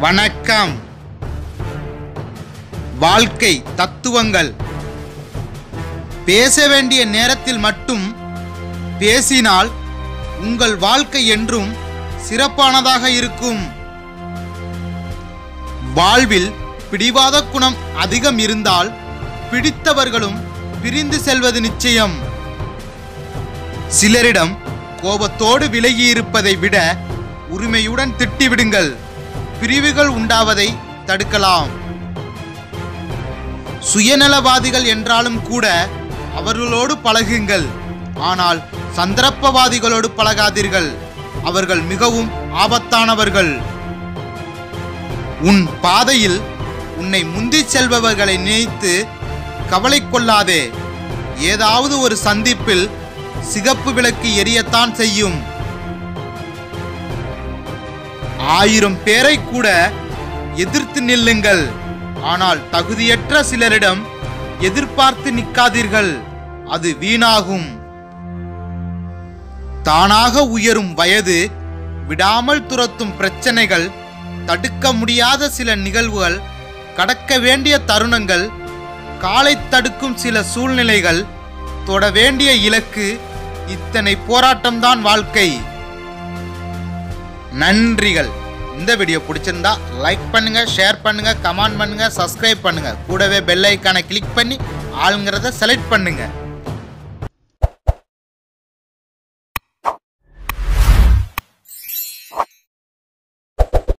வணக்கம். வாழ்க்கை தத்துவங்கள். பேச வேண்டிய நேரத்தில் மட்டும் பேசினால் உங்கள் வாழ்க்கை என்றும் சிறப்பானதாக இருக்கும். வாழ்வில் பிடிவாத குணம் அதிகம் இருந்தால் பிடித்தவர்களும் பிரிந்து செல்வது நிச்சயம். சிலரிடம் கோபத்தோடு விலகியிருப்பதை விட உரிமையுடன் திட்டிவிடுங்கள். பிரிவுகள் உண்டாவதை தடுக்கலாம். சுயநலவாதிகள் என்றாலும் கூட அவர்களோடு பழகுங்கள். ஆனால் சந்தர்ப்பவாதிகளோடு பழகாதீர்கள். அவர்கள் மிகவும் ஆபத்தானவர்கள். உன் பாதையில் உன்னை முந்திச் செல்பவர்களை நினைத்து கவலை கொள்ளாதே. ஏதாவது ஒரு சந்திப்பில் சிகப்பு விளக்கு எரியத்தான் செய்யும். ஆயிரம் பேரை கூட எதிர்த்து நில்லுங்கள். ஆனால் தகுதியற்ற சிலரிடம் எதிர்பார்த்து நிற்காதீர்கள். அது வீணாகும். தானாக உயரும் வயது விடாமல் துரத்தும் பிரச்சனைகள் தடுக்க முடியாத சில நிகழ்வுகள் கடக்க வேண்டிய தருணங்கள் காலை தடுக்கும் சில சூழ்நிலைகள் தொட வேண்டிய இலக்கு இத்தனை போராட்டம்தான் வாழ்க்கை. நன்றிகள். இந்த வீடியோ பிடிச்சிருந்தா லைக் பண்ணுங்க ஷேர் பண்ணுங்க கமெண்ட் பண்ணுங்க சப்ஸ்கிரைப் பண்ணுங்க. கூடவே பெல் ஐக்கானை கிளிக் பண்ணி ஆளுங்கிறத செலக்ட் பண்ணுங்க.